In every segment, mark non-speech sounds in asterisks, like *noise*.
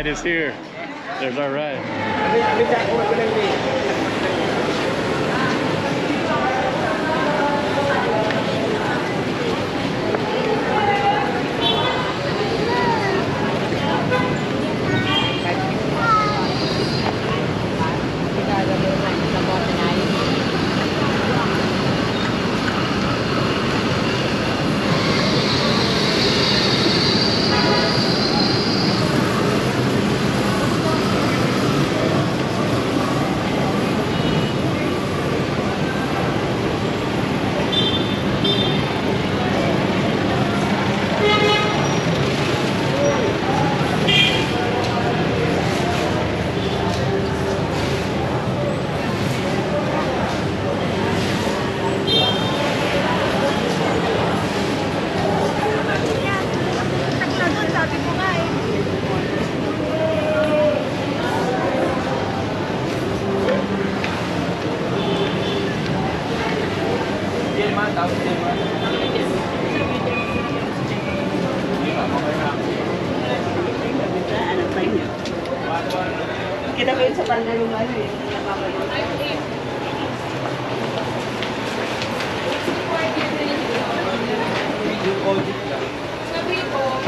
ride is here. There's our ride.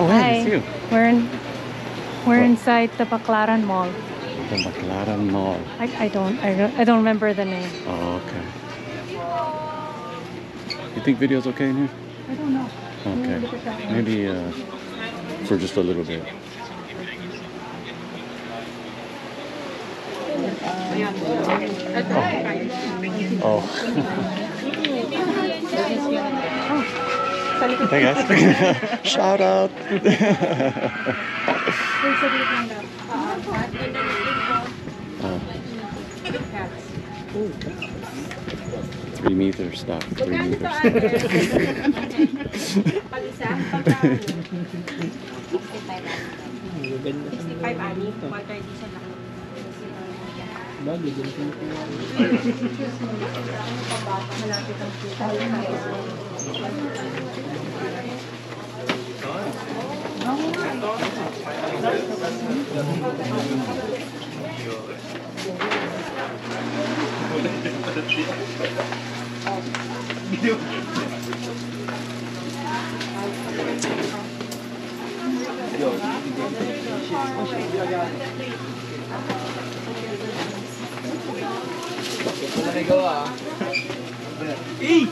Oh, hey, it's you. We're in we're inside the Baclaran Mall. The Baclaran Mall. I, I don't I don't I don't remember the name. Oh, okay. You think video's okay in here? I don't know. Okay. Maybe uh, for just a little bit. Oh. *laughs* *laughs* *laughs* hey guys. *laughs* Shout out. Oh. *laughs* Three meters, stuff. Three meters. *laughs* 嗯 *laughs* 好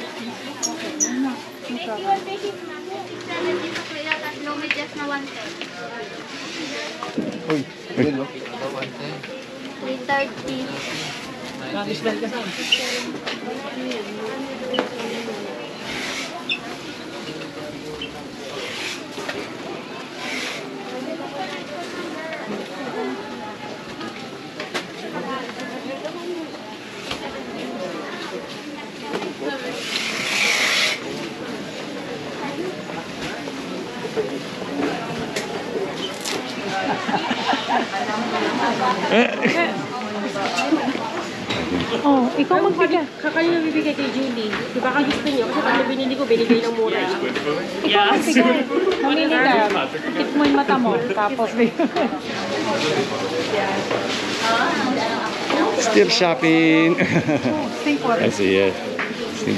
81 pesos na. 670 sa kuya, tatlong medyas na 110. Uy, ayun no? 110. 330. Nakakismell ka saan? ibibigay kay Julie? Di ba kang gusto niyo? Kasi paano binili ko, binigay ng mura. Yeah. Sige, mamili ka. Tip mo yung mata mo. Tapos, Still shopping. I see it. Think.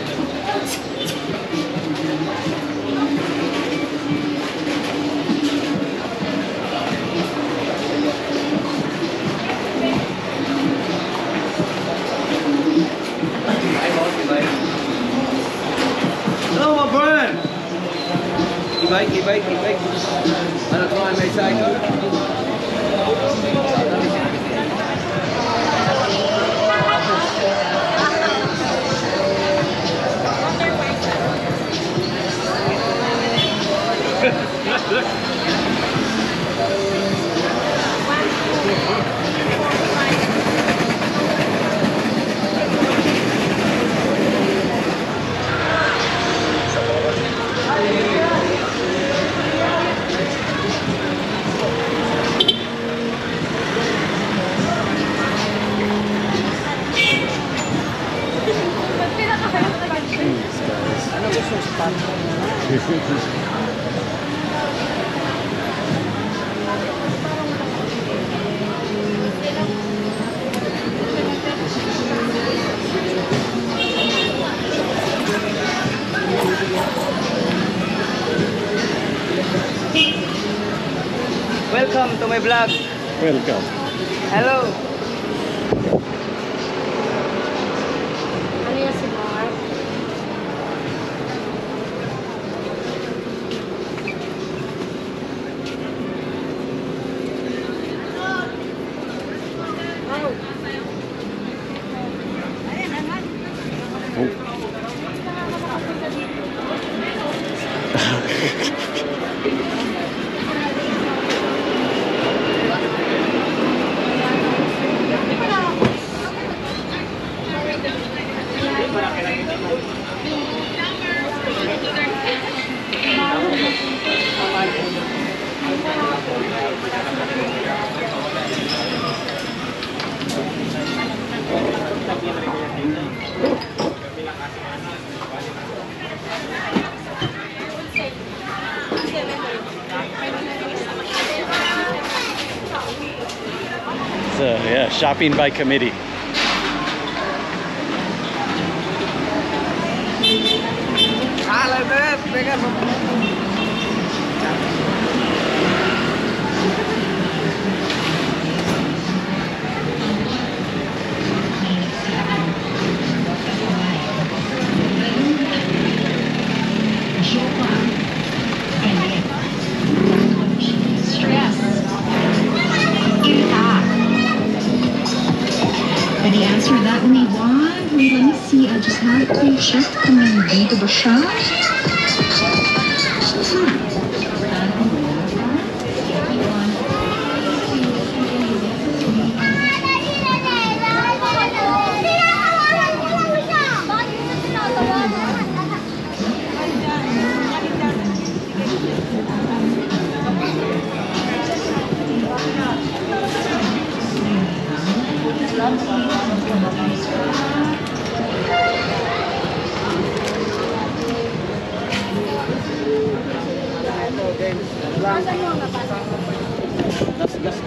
e-bike, e-bike, e-bike. Ano to, may cycle? Ano gusto spot? Welcome to my vlog. Welcome. Hello. By committee. Então, já comendo, baixar.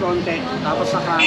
konti. Tapos saka,